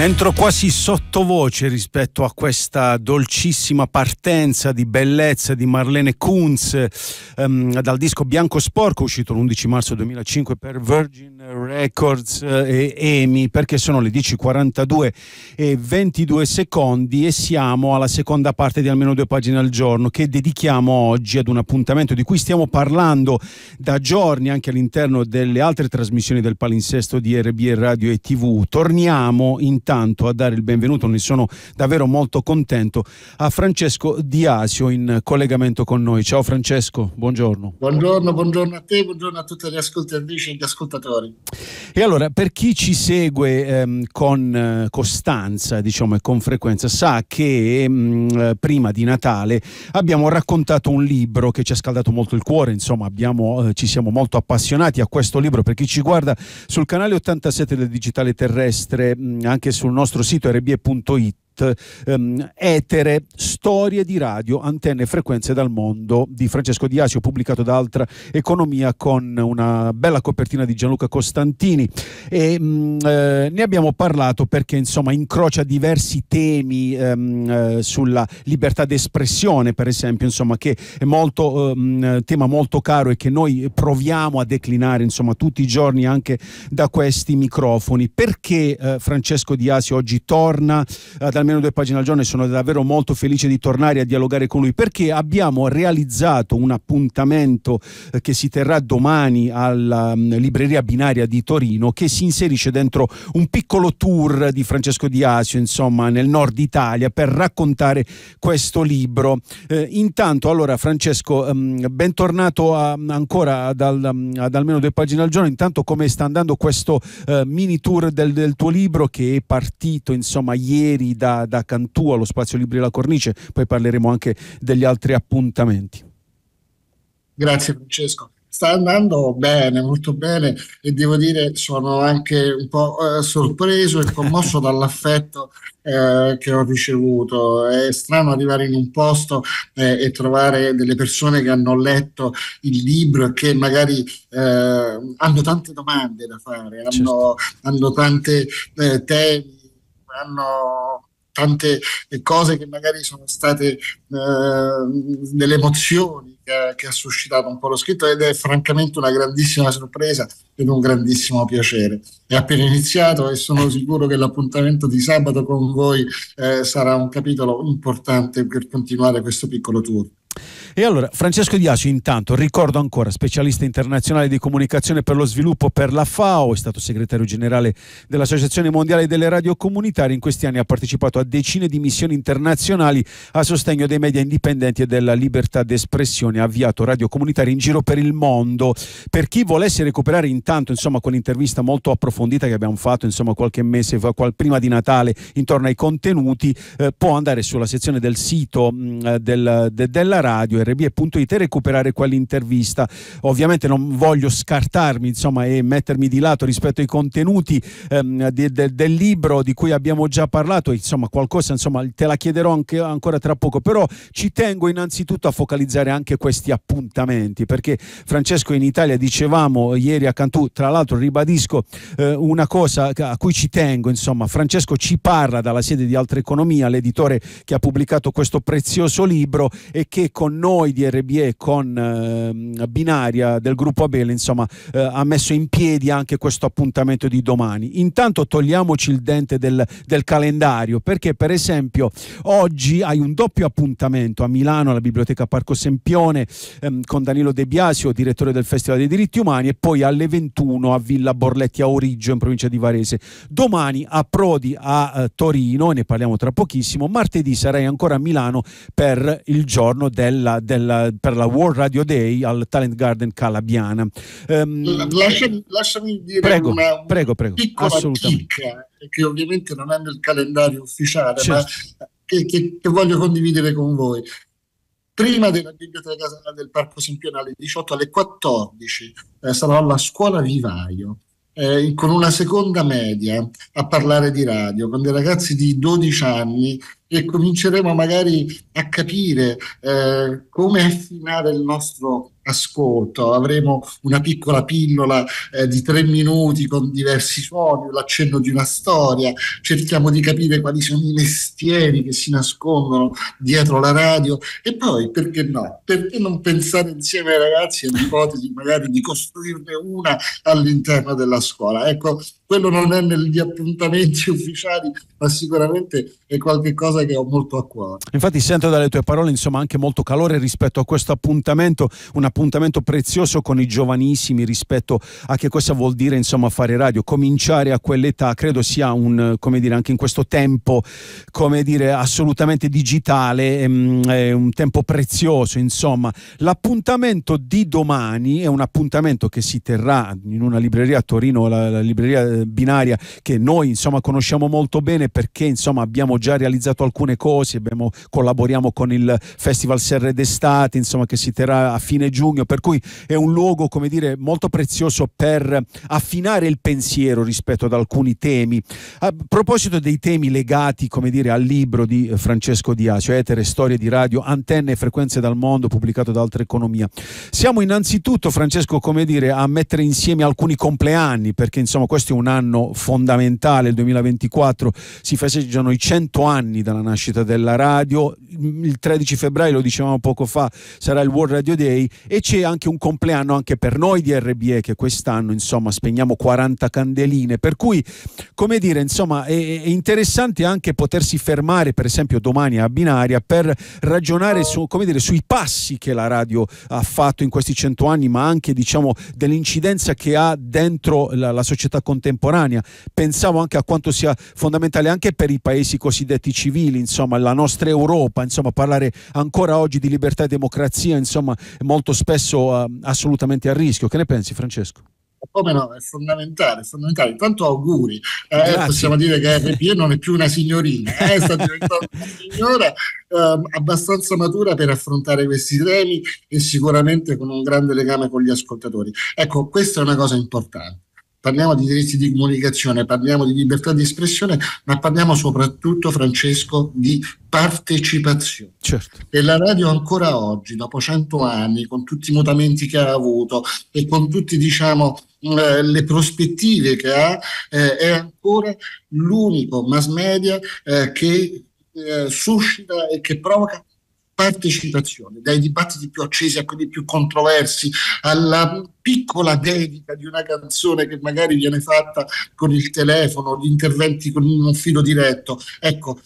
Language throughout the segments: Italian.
Entro quasi sottovoce rispetto a questa dolcissima partenza di bellezza di Marlene Kunz ehm, dal disco Bianco Sporco uscito l'11 marzo 2005 per Virgin Records eh, e EMI perché sono le 10.42 e 22 secondi e siamo alla seconda parte di almeno due pagine al giorno che dedichiamo oggi ad un appuntamento di cui stiamo parlando da giorni anche all'interno delle altre trasmissioni del palinsesto di RB Radio e TV. Torniamo in intanto a dare il benvenuto, ne sono davvero molto contento, a Francesco Di Asio in collegamento con noi. Ciao Francesco, buongiorno. Buongiorno, buongiorno a te, buongiorno a tutte le ascoltatrici e gli ascoltatori. E allora, per chi ci segue ehm, con eh, costanza, diciamo, e con frequenza, sa che mh, mm, eh, prima di Natale abbiamo raccontato un libro che ci ha scaldato molto il cuore, insomma, abbiamo, eh, ci siamo molto appassionati a questo libro. Per chi ci guarda sul canale 87 del Digitale Terrestre, mh, anche sul nostro sito rbe.it ehm, Etere, storie di radio, antenne e frequenze dal mondo di Francesco Di Asio, pubblicato da Altra Economia con una bella copertina di Gianluca Costantini. E, mh, mm, eh, ne abbiamo parlato perché insomma incrocia diversi temi ehm, eh, sulla libertà d'espressione, per esempio, insomma, che è molto ehm, tema molto caro e che noi proviamo a declinare insomma tutti i giorni anche da questi microfoni. Perché eh, Francesco Di Asio oggi torna ad almeno due pagine al giorno e sono davvero molto felice di tornare a dialogare con lui perché abbiamo realizzato un appuntamento eh, che si terrà domani alla um, libreria binaria di Torino che si inserisce dentro un piccolo tour di Francesco Di Asio insomma nel nord Italia per raccontare questo libro. Eh, intanto allora Francesco um, bentornato a, ancora ad, um, ad, almeno due pagine al giorno. Intanto come sta andando questo uh, mini tour del, del tuo libro che è partito insomma ieri da da, Cantù allo Spazio Libri La Cornice, poi parleremo anche degli altri appuntamenti. Grazie Francesco. Sta andando bene, molto bene e devo dire sono anche un po' eh, sorpreso e commosso dall'affetto eh, che ho ricevuto. È strano arrivare in un posto eh, e trovare delle persone che hanno letto il libro e che magari eh, hanno tante domande da fare, hanno, certo. hanno tante eh, temi, hanno tante cose che magari sono state eh, delle emozioni che, che, ha suscitato un po' lo scritto ed è francamente una grandissima sorpresa ed un grandissimo piacere. È appena iniziato e sono sicuro che l'appuntamento di sabato con voi eh, sarà un capitolo importante per continuare questo piccolo tour. E allora, Francesco Diaci, intanto, ricordo ancora, specialista internazionale di comunicazione per lo sviluppo per la FAO, è stato segretario generale dell'Associazione Mondiale delle Radio Comunitarie, in questi anni ha partecipato a decine di missioni internazionali a sostegno dei media indipendenti e della libertà d'espressione, ha avviato radio comunitarie in giro per il mondo. Per chi volesse recuperare intanto, insomma, quell'intervista molto approfondita che abbiamo fatto, insomma, qualche mese fa, prima di Natale, intorno ai contenuti, eh, può andare sulla sezione del sito mh, mm, del, de, della radio rb.it recuperare quell'intervista. Ovviamente non voglio scartarmi insomma, e mettermi di lato rispetto ai contenuti ehm, de, de, del libro di cui abbiamo già parlato, insomma qualcosa insomma, te la chiederò anche, ancora tra poco, però ci tengo innanzitutto a focalizzare anche questi appuntamenti perché Francesco in Italia dicevamo ieri a Cantù, tra l'altro ribadisco eh, una cosa a cui ci tengo, insomma Francesco ci parla dalla sede di Altra Economia, l'editore che ha pubblicato questo prezioso libro e che con noi noi di RBE con eh, Binaria del gruppo Abele insomma eh, ha messo in piedi anche questo appuntamento di domani. Intanto togliamoci il dente del, del, calendario perché per esempio oggi hai un doppio appuntamento a Milano alla Biblioteca Parco Sempione ehm, con Danilo De Biasio direttore del Festival dei diritti umani e poi alle 21 a Villa Borletti a Origgio in provincia di Varese. Domani a Prodi a eh, Torino ne parliamo tra pochissimo. Martedì sarai ancora a Milano per il giorno della della, per la World Radio Day al Talent Garden Calabiana. Um, lasciami, lasciami, dire prego, una, prego, prego, piccola chicca che ovviamente non è nel calendario ufficiale, certo. ma che, che, che voglio condividere con voi prima della biblioteca del Parco Sempione alle 18 alle 14 eh, sarò alla scuola Vivaio eh, con una seconda media a parlare di radio con dei ragazzi di 12 anni e cominceremo magari a capire eh, come affinare il nostro ascolto, avremo una piccola pillola eh, di tre minuti con diversi suoni, l'accenno di una storia, cerchiamo di capire quali sono i mestieri che si nascondono dietro la radio e poi perché no? Perché non pensare insieme ai ragazzi all'ipotesi magari di costruirne una all'interno della scuola? Ecco, quello non è negli appuntamenti ufficiali, ma sicuramente è qualcosa che ho molto a cuore. Infatti sento dalle tue parole insomma anche molto calore rispetto a questo appuntamento, un appuntamento prezioso con i giovanissimi rispetto a che cosa vuol dire insomma fare radio, cominciare a quell'età, credo sia un come dire anche in questo tempo come dire assolutamente digitale, ehm, è un tempo prezioso, insomma. L'appuntamento di domani è un appuntamento che si terrà in una libreria a Torino, la, la libreria binaria che noi insomma conosciamo molto bene perché insomma abbiamo già realizzato alcune cose, abbiamo, collaboriamo con il Festival Serre d'estate insomma che si terrà a fine giugno, per cui è un luogo come dire molto prezioso per affinare il pensiero rispetto ad alcuni temi. A proposito dei temi legati come dire al libro di Francesco Diacio, Etere, Storie di Radio, Antenne e Frequenze dal Mondo, pubblicato da Altra Economia. Siamo innanzitutto, Francesco, come dire, a mettere insieme alcuni compleanni, perché insomma questo è un anno fondamentale, il 2024 si festeggiano i 100 anni dalla nascita della radio, il 13 febbraio, lo dicevamo poco fa, sarà il World Radio Day e c'è anche un compleanno anche per noi di RBE che quest'anno insomma spegniamo 40 candeline, per cui come dire insomma è, è interessante anche potersi fermare per esempio domani a Binaria per ragionare su, come dire, sui passi che la radio ha fatto in questi 100 anni ma anche diciamo dell'incidenza che ha dentro la, la società contemporanea contemporanea. Pensavo anche a quanto sia fondamentale anche per i paesi cosiddetti civili, insomma, la nostra Europa, insomma, parlare ancora oggi di libertà e democrazia, insomma, è molto spesso uh, assolutamente a rischio. Che ne pensi, Francesco? come no, è fondamentale, è fondamentale. Intanto auguri, eh, possiamo dire che RPE non è più una signorina, eh, sta diventando una signora eh, abbastanza matura per affrontare questi temi e sicuramente con un grande legame con gli ascoltatori. Ecco, questa è una cosa importante parliamo di diritti di comunicazione, parliamo di libertà di espressione, ma parliamo soprattutto, Francesco, di partecipazione. Certo. E la radio ancora oggi, dopo cento anni, con tutti i mutamenti che ha avuto e con tutte diciamo, eh, le prospettive che ha, eh, è ancora l'unico mass media eh, che eh, suscita e che provoca partecipazione, dai dibattiti più accesi a quelli più controversi, alla piccola dedica di una canzone che magari viene fatta con il telefono, gli interventi con un filo diretto. Ecco,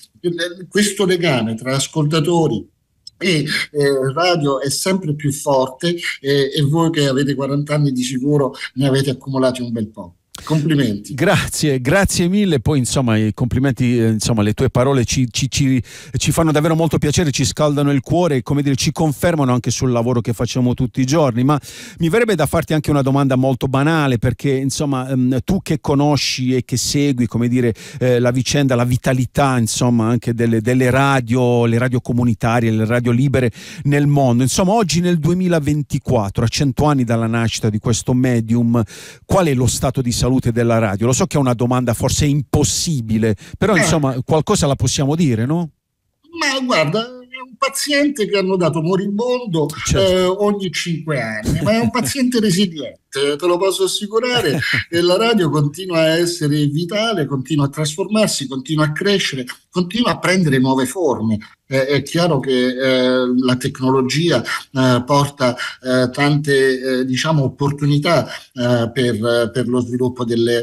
questo legame tra ascoltatori, e eh, radio è sempre più forte eh, e voi che avete 40 anni di sicuro ne avete accumulati un bel po'. Complimenti. Grazie, grazie mille. Poi, insomma, i complimenti, eh, insomma, le tue parole ci, ci, ci, ci, fanno davvero molto piacere, ci scaldano il cuore e, come dire, ci confermano anche sul lavoro che facciamo tutti i giorni. Ma mi verrebbe da farti anche una domanda molto banale, perché, insomma, ehm, tu che conosci e che segui, come dire, eh, la vicenda, la vitalità, insomma, anche delle, delle radio, le radio comunitarie, le radio libere nel mondo. Insomma, oggi nel 2024, a cento anni dalla nascita di questo medium, qual è lo stato di salute? Salute della radio? Lo so che è una domanda forse impossibile, però eh. insomma qualcosa la possiamo dire, no? Ma guarda, un paziente che hanno dato moribondo certo. eh, ogni cinque anni, ma è un paziente resiliente te lo posso assicurare, e la radio continua a essere vitale, continua a trasformarsi, continua a crescere, continua a prendere nuove forme. Eh, è chiaro che eh, la tecnologia eh, porta eh, tante eh, diciamo, opportunità per, per, lo sviluppo delle,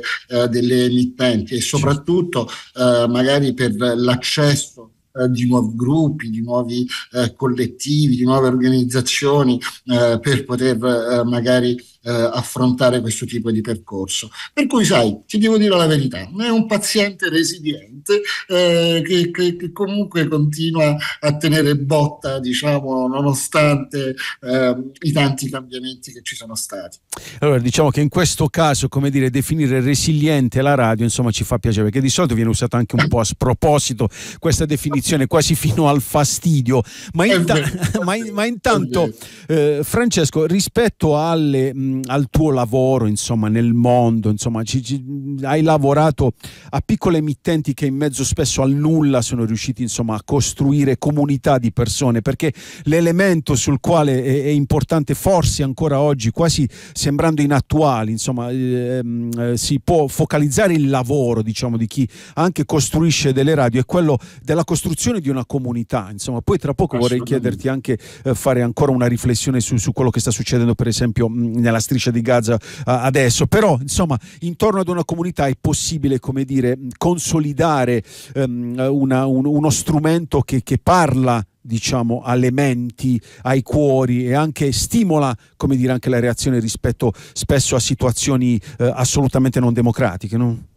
delle emittenti e soprattutto magari per l'accesso di nuovi gruppi, di nuovi eh, collettivi, di nuove organizzazioni eh, per poter eh, magari eh, affrontare questo tipo di percorso. Per cui, sai, ti devo dire la verità, è un paziente resiliente eh, che, che, che, comunque continua a tenere botta, diciamo, nonostante eh, i tanti cambiamenti che ci sono stati. Allora, diciamo che in questo caso, come dire, definire resiliente la radio, insomma, ci fa piacere, perché di solito viene usata anche un po' a sproposito questa definizione, quasi fino al fastidio. Ma, inta- ma, ma intanto, eh, Francesco, rispetto alle mh, al tuo lavoro, insomma, nel mondo, insomma, ci, ci, hai lavorato a piccole emittenti che in mezzo spesso al nulla sono riusciti, insomma, a costruire comunità di persone, perché l'elemento sul quale è, è importante forse ancora oggi, quasi sembrando inattuali, insomma, ehm, eh, si può focalizzare il lavoro, diciamo, di chi anche costruisce delle radio, è quello della costruzione di una comunità, insomma, poi tra poco vorrei chiederti anche eh, fare ancora una riflessione su, su, quello che sta succedendo per esempio mh, nella striscia di Gaza uh, adesso, però insomma intorno ad una comunità è possibile come dire consolidare um, una, un, uno strumento che, che parla diciamo alle menti, ai cuori e anche stimola come dire anche la reazione rispetto spesso a situazioni eh, assolutamente non democratiche no?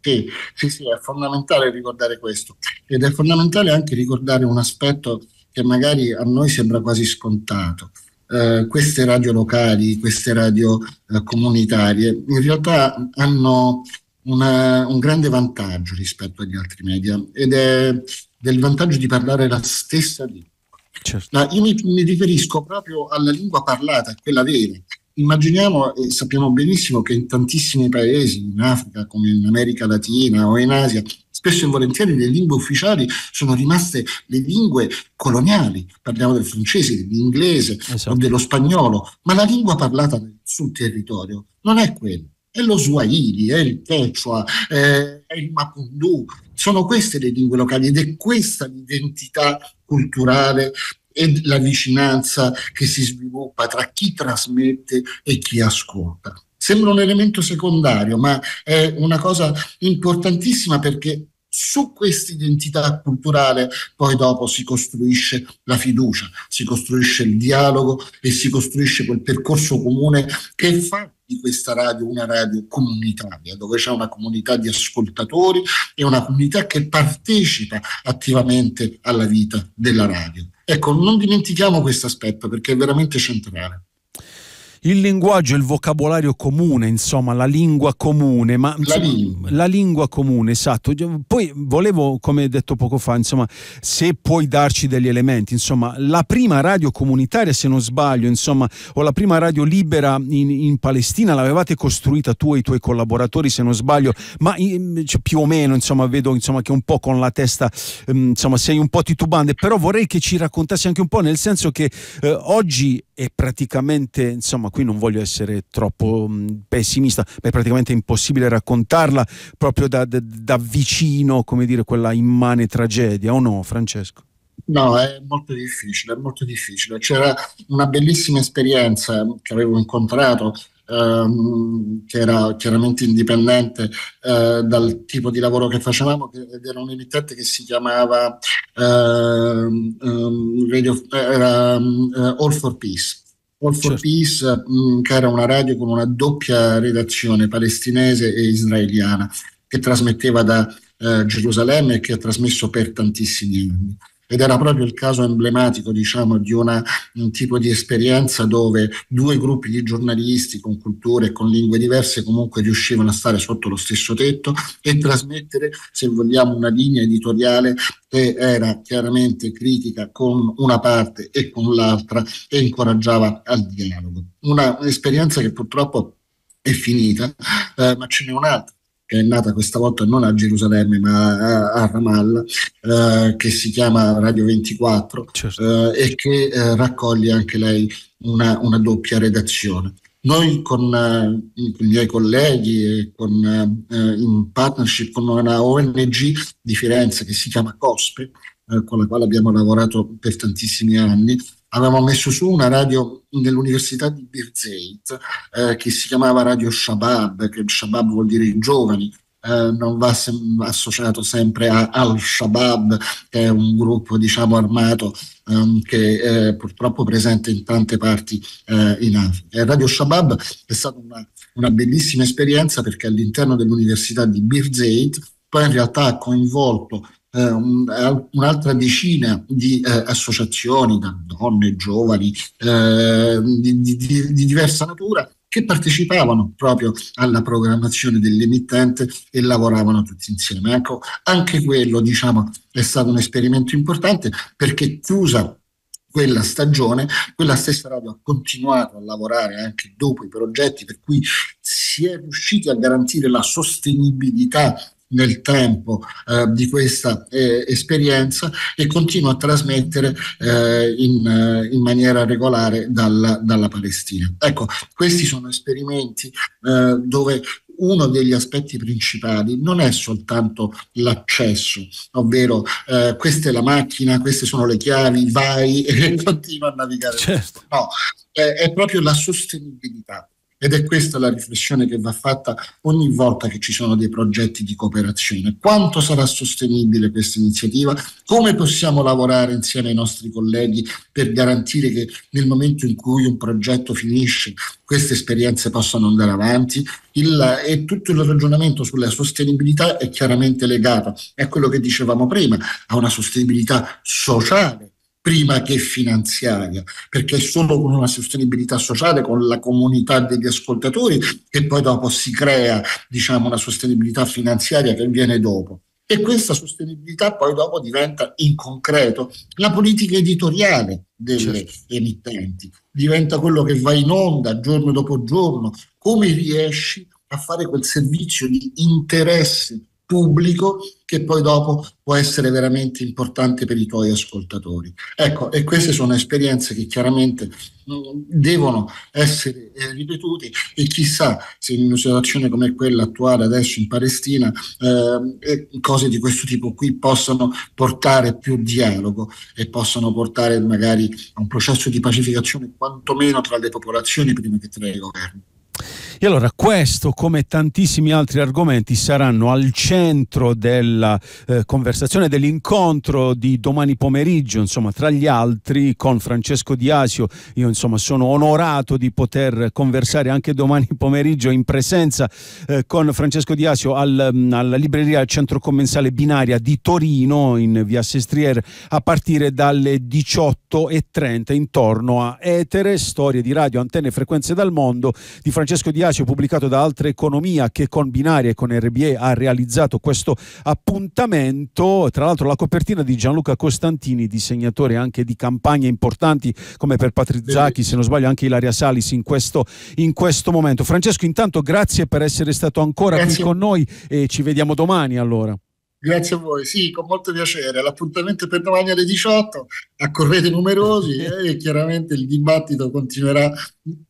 Sì, sì, sì, è fondamentale ricordare questo ed è fondamentale anche ricordare un aspetto che magari a noi sembra quasi scontato. Eh, queste radio locali, queste radio eh, comunitarie, in realtà hanno una, un grande vantaggio rispetto agli altri media ed è del vantaggio di parlare la stessa lingua. Certo. La, io mi, mi, riferisco proprio alla lingua parlata, quella vera. Immaginiamo e sappiamo benissimo che in tantissimi paesi, in Africa come in America Latina o in Asia, spesso e volentieri le lingue ufficiali sono rimaste le lingue coloniali, parliamo del francese, dell'inglese esatto. o dello spagnolo, ma la lingua parlata sul territorio non è quella, è lo Swahili, è il Quechua, è il Mapundu, sono queste le lingue locali ed è questa l'identità culturale e la vicinanza che si sviluppa tra chi trasmette e chi ascolta. Sembra un elemento secondario, ma è una cosa importantissima perché su questa identità culturale poi dopo si costruisce la fiducia, si costruisce il dialogo e si costruisce quel percorso comune che fa di questa radio una radio comunitaria, dove c'è una comunità di ascoltatori e una comunità che partecipa attivamente alla vita della radio. Ecco, non dimentichiamo questo aspetto perché è veramente centrale il linguaggio, il vocabolario comune, insomma, la lingua comune, ma la lingua. la lingua comune, esatto. Poi volevo, come detto poco fa, insomma, se puoi darci degli elementi, insomma, la prima radio comunitaria, se non sbaglio, insomma, o la prima radio libera in, in Palestina l'avevate costruita tu e i tuoi collaboratori, se non sbaglio, ma cioè, più o meno, insomma, vedo insomma, che un po' con la testa, ehm, insomma, sei un po' titubante, però vorrei che ci raccontassi anche un po', nel senso che eh, oggi è praticamente, insomma, qui non voglio essere troppo mh, mm, pessimista, ma è praticamente impossibile raccontarla proprio da, da, da vicino, come dire, quella immane tragedia, o no, Francesco? No, è molto difficile, è molto difficile. C'era una bellissima esperienza che avevo incontrato ehm, che era chiaramente indipendente eh, dal tipo di lavoro che facevamo, ed era un emittente che si chiamava ehm, ehm, Radio, era, uh, All for Peace. All for certo. Peace, mh, mm, che era una radio con una doppia redazione palestinese e israeliana, che trasmetteva da eh, Gerusalemme e che ha trasmesso per tantissimi anni ed era proprio il caso emblematico diciamo, di una, un tipo di esperienza dove due gruppi di giornalisti con culture e con lingue diverse comunque riuscivano a stare sotto lo stesso tetto e trasmettere, se vogliamo, una linea editoriale che era chiaramente critica con una parte e con l'altra e incoraggiava al dialogo. Una, un'esperienza che purtroppo è finita, eh, ma ce n'è un'altra che è nata questa volta non a Gerusalemme ma a, a Ramallah, eh, che si chiama Radio 24 certo. eh, e che eh, raccoglie anche lei una, una doppia redazione. Noi con, con, i miei colleghi e con, uh, in partnership con una ONG di Firenze che si chiama COSPE, uh, con la quale abbiamo lavorato per tantissimi anni, avevamo messo su una radio nell'università di Birzeit eh, che si chiamava Radio Shabab, che Shabab vuol dire i giovani, eh, non va sem- associato sempre a Al-Shabaab, che è un gruppo diciamo armato um, che è purtroppo presente in tante parti eh, in Africa. Radio Shabab è stata una, una bellissima esperienza perché all'interno dell'università di Birzeit poi in realtà ha coinvolto eh, un'altra decina di eh, associazioni, da donne, giovani, eh, di, di, di, diversa natura, che partecipavano proprio alla programmazione dell'emittente e lavoravano tutti insieme. Ecco, anche quello, diciamo, è stato un esperimento importante perché chiusa quella stagione, quella stessa radio ha continuato a lavorare anche dopo i progetti per cui si è riusciti a garantire la sostenibilità nel tempo eh, di questa eh, esperienza e continua a trasmettere eh, in, eh, in, maniera regolare dalla, dalla, Palestina. Ecco, questi sono esperimenti eh, dove uno degli aspetti principali non è soltanto l'accesso, ovvero eh, questa è la macchina, queste sono le chiavi, vai e continua a navigare. Certo. No, è, è proprio la sostenibilità. Ed è questa la riflessione che va fatta ogni volta che ci sono dei progetti di cooperazione. Quanto sarà sostenibile questa iniziativa? Come possiamo lavorare insieme ai nostri colleghi per garantire che nel momento in cui un progetto finisce queste esperienze possano andare avanti? Il, e tutto il ragionamento sulla sostenibilità è chiaramente legato a quello che dicevamo prima, a una sostenibilità sociale prima che finanziaria, perché è solo con una sostenibilità sociale, con la comunità degli ascoltatori, che poi dopo si crea diciamo, una sostenibilità finanziaria che viene dopo. E questa sostenibilità poi dopo diventa in concreto la politica editoriale delle certo. emittenti, diventa quello che va in onda giorno dopo giorno, come riesci a fare quel servizio di interesse pubblico che poi dopo può essere veramente importante per i tuoi ascoltatori. Ecco, e queste sono esperienze che chiaramente mm, devono essere eh, ripetute e chissà se in una situazione come quella attuale adesso in Palestina eh, cose di questo tipo qui possano portare più dialogo e possano portare magari a un processo di pacificazione quantomeno tra le popolazioni prima che tra i governi. E allora questo, come tantissimi altri argomenti, saranno al centro della eh, conversazione, dell'incontro di domani pomeriggio, insomma, tra gli altri, con Francesco Di Asio. Io, insomma, sono onorato di poter conversare anche domani pomeriggio in presenza eh, con Francesco Di Asio al, mm, alla libreria al centro commensale binaria di Torino, in via Sestriere, a partire dalle 18.30 intorno a Etere, storie di radio, antenne e frequenze dal mondo di Francesco Di Asio Ignazio pubblicato da Altre Economia che con Binaria e con RBE ha realizzato questo appuntamento. Tra l'altro la copertina di Gianluca Costantini, disegnatore anche di campagne importanti come per Patrizacchi, se non sbaglio anche Ilaria Salis in questo, in questo momento. Francesco, intanto grazie per essere stato ancora grazie. qui con noi e ci vediamo domani allora. Grazie a voi, sì, con molto piacere. L'appuntamento è per domani alle 18, accorrete numerosi e chiaramente il dibattito continuerà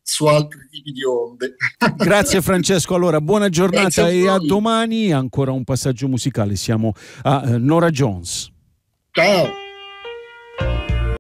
su altri tipi di onde. Grazie Francesco, allora buona giornata a e a domani. Ancora un passaggio musicale, siamo a uh, Nora Jones. Ciao.